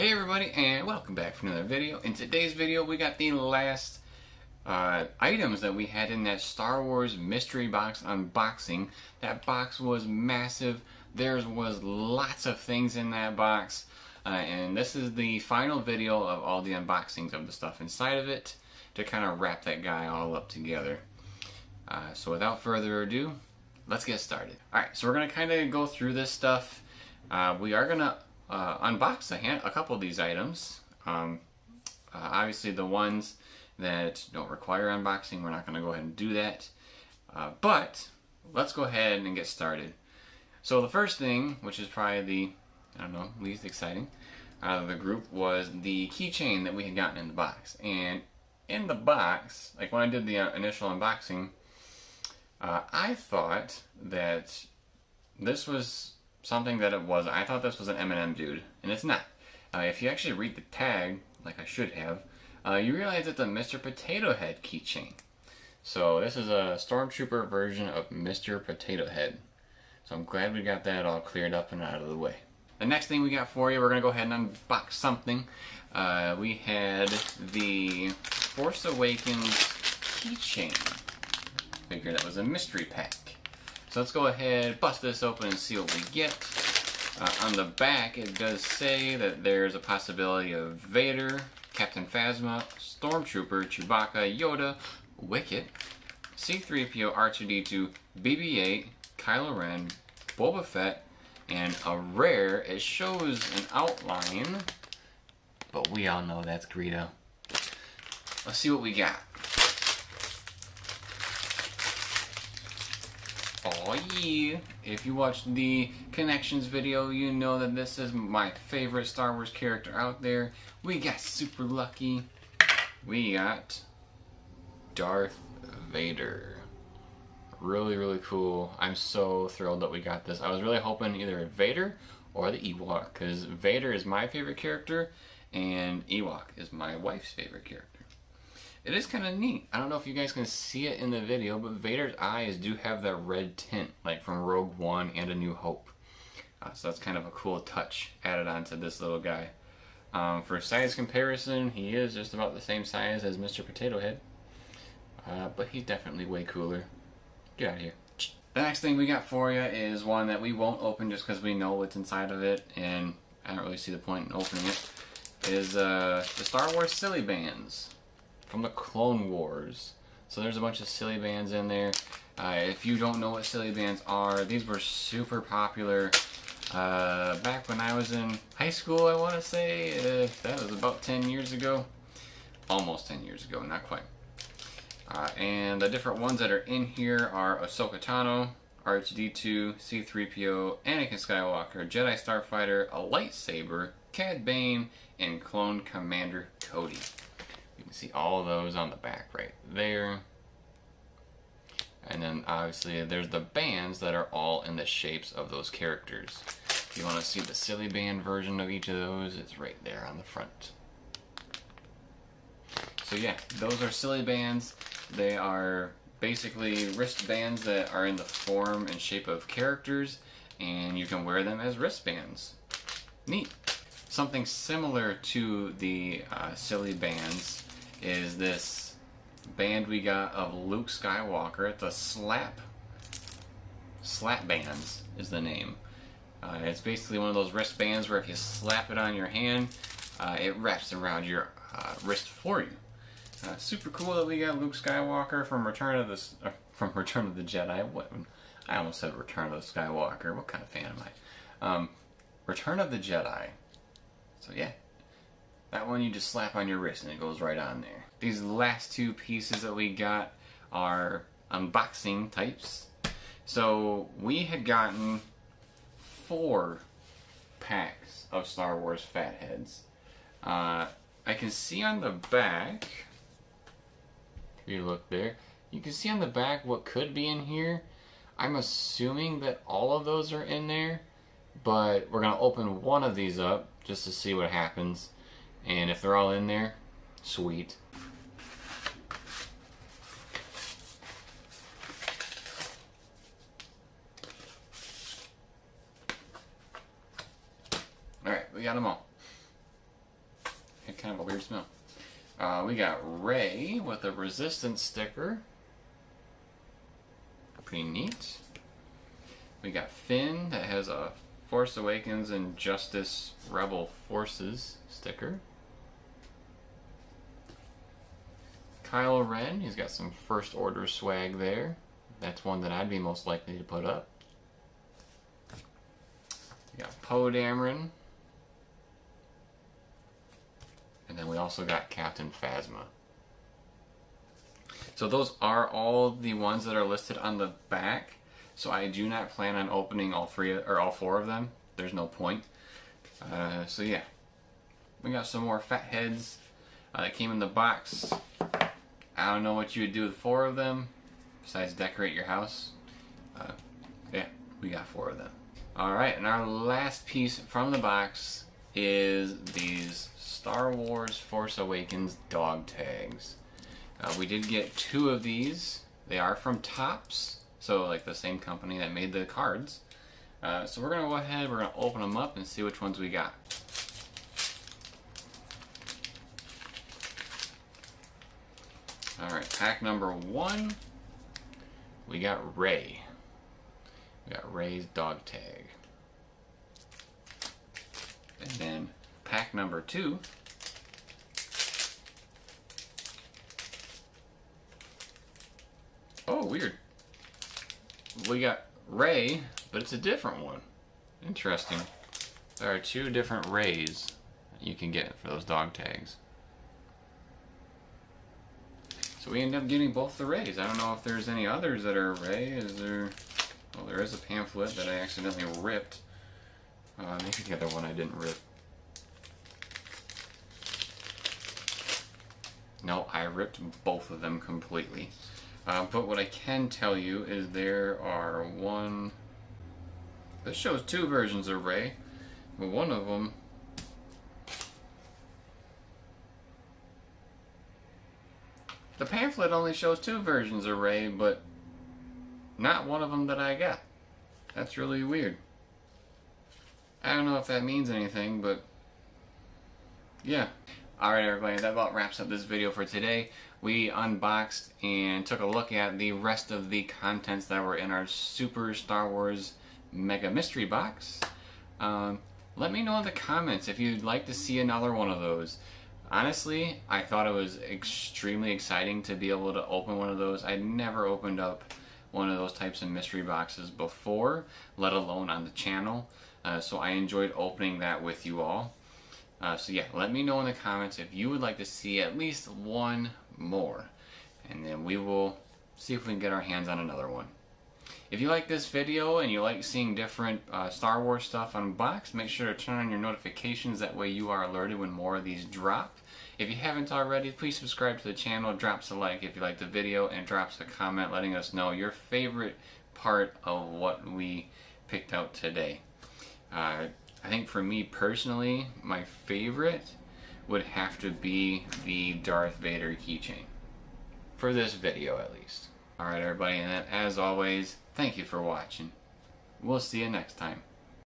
Hey everybody and welcome back for another video. In today's video we got the last uh, items that we had in that Star Wars mystery box unboxing. That box was massive. There was lots of things in that box. Uh, and this is the final video of all the unboxings of the stuff inside of it to kind of wrap that guy all up together. Uh, so without further ado, let's get started. Alright, so we're going to kind of go through this stuff. Uh, we are going to uh, unbox a, hand, a couple of these items. Um, uh, obviously the ones that don't require unboxing, we're not going to go ahead and do that. Uh, but let's go ahead and get started. So the first thing, which is probably the, I don't know, least exciting out of the group, was the keychain that we had gotten in the box. And in the box, like when I did the uh, initial unboxing, uh, I thought that this was something that it was. I thought this was an M&M dude, and it's not. Uh, if you actually read the tag, like I should have, uh, you realize it's a Mr. Potato Head keychain. So this is a Stormtrooper version of Mr. Potato Head. So I'm glad we got that all cleared up and out of the way. The next thing we got for you, we're going to go ahead and unbox something. Uh, we had the Force Awakens keychain. Figured that was a mystery pack. So let's go ahead, bust this open and see what we get. Uh, on the back, it does say that there's a possibility of Vader, Captain Phasma, Stormtrooper, Chewbacca, Yoda, Wicket, C-3PO, R2-D2, BB-8, Kylo Ren, Boba Fett, and a rare. It shows an outline, but we all know that's Greedo. Let's see what we got. If you watched the Connexions video, you know that this is my favorite Star Wars character out there. We got super lucky. We got Darth Vader. Really, really cool. I'm so thrilled that we got this. I was really hoping either Vader or the Ewok, because Vader is my favorite character, and Ewok is my wife's favorite character. It is kind of neat. I don't know if you guys can see it in the video, but Vader's eyes do have that red tint, like from Rogue One and A New Hope. Uh, so that's kind of a cool touch added onto this little guy. Um, for size comparison, he is just about the same size as Mr. Potato Head. Uh, but he's definitely way cooler. Get out of here. The next thing we got for you is one that we won't open just because we know what's inside of it, and I don't really see the point in opening it. Is uh, the Star Wars Silly Bands from the Clone Wars. So there's a bunch of silly bands in there. Uh, if you don't know what silly bands are, these were super popular uh, back when I was in high school, I want to say. Uh, that was about 10 years ago. Almost 10 years ago, not quite. Uh, and the different ones that are in here are Ahsoka Tano, R2-D2, C-3PO, Anakin Skywalker, Jedi Starfighter, a lightsaber, Cad Bane, and Clone Commander Cody. You can see all of those on the back right there. And then obviously there's the bands that are all in the shapes of those characters. If you want to see the silly band version of each of those, it's right there on the front. So yeah, those are silly bands. They are basically wristbands that are in the form and shape of characters, and you can wear them as wristbands. Neat. Something similar to the uh, silly bands this band we got of Luke Skywalker. The Slap Slap Bands is the name. Uh, it's basically one of those wristbands where if you slap it on your hand, uh, it wraps around your uh, wrist for you. Uh, super cool that we got Luke Skywalker from Return of the uh, from Return of the Jedi. What I almost said Return of the Skywalker. What kind of fan am I? Um, Return of the Jedi. So yeah, that one you just slap on your wrist and it goes right on there. These last two pieces that we got are unboxing types. So we had gotten four packs of Star Wars Fatheads. Uh, I can see on the back, if you look there, you can see on the back what could be in here. I'm assuming that all of those are in there, but we're going to open one of these up just to see what happens. And if they're all in there, sweet. Alright, we got them all. had kind of a weird smell. Uh, we got Rey with a resistance sticker. Pretty neat. We got Finn that has a Force Awakens and Justice Rebel Forces sticker. Kylo Ren, he's got some First Order swag there. That's one that I'd be most likely to put up. We got Poe Dameron. And then we also got Captain Phasma. So those are all the ones that are listed on the back. So I do not plan on opening all three or all four of them. There's no point. Uh, so yeah, we got some more fat heads uh, that came in the box. I don't know what you would do with four of them besides decorate your house. Uh, yeah, we got four of them. All right, and our last piece from the box is these Star Wars Force Awakens dog tags. Uh, we did get two of these. They are from Topps, So like the same company that made the cards. Uh, so we're gonna go ahead, we're gonna open them up and see which ones we got. All right, pack number one, we got Rey. We got Rey's dog tag. And then number two, Oh, weird we got Rey, but it's a different one. Interesting. There are two different Reys you can get for those dog tags. So we end up getting both the Reys. I don't know if there's any others that are Rey. Is there... Well, there is a pamphlet that I accidentally ripped. Uh, maybe the other one I didn't rip. No, I ripped both of them completely. Uh, but what I can tell you is there are one... This shows two versions of Rey. but one of them... The pamphlet only shows two versions of Rey, but not one of them that I got. That's really weird. I don't know if that means anything, but yeah. Alright everybody, that about wraps up this video for today. We unboxed and took a look at the rest of the contents that were in our Super Star Wars Mega Mystery Box. Um, let me know in the comments if you'd like to see another one of those. Honestly, I thought it was extremely exciting to be able to open one of those. I'd never opened up one of those types of mystery boxes before, let alone on the channel. Uh, so I enjoyed opening that with you all. Uh, so yeah, let me know in the comments if you would like to see at least one more. And then we will see if we can get our hands on another one. If you like this video and you like seeing different uh, Star Wars stuff unboxed, make sure to turn on your notifications. That way you are alerted when more of these drop. If you haven't already, please subscribe to the channel, drops a like if you like the video, and drops a comment letting us know your favorite part of what we picked out today. Uh, I think for me personally, my favorite would have to be the Darth Vader keychain. For this video at least. Alright everybody, and as always, thank you for watching. We'll see you next time.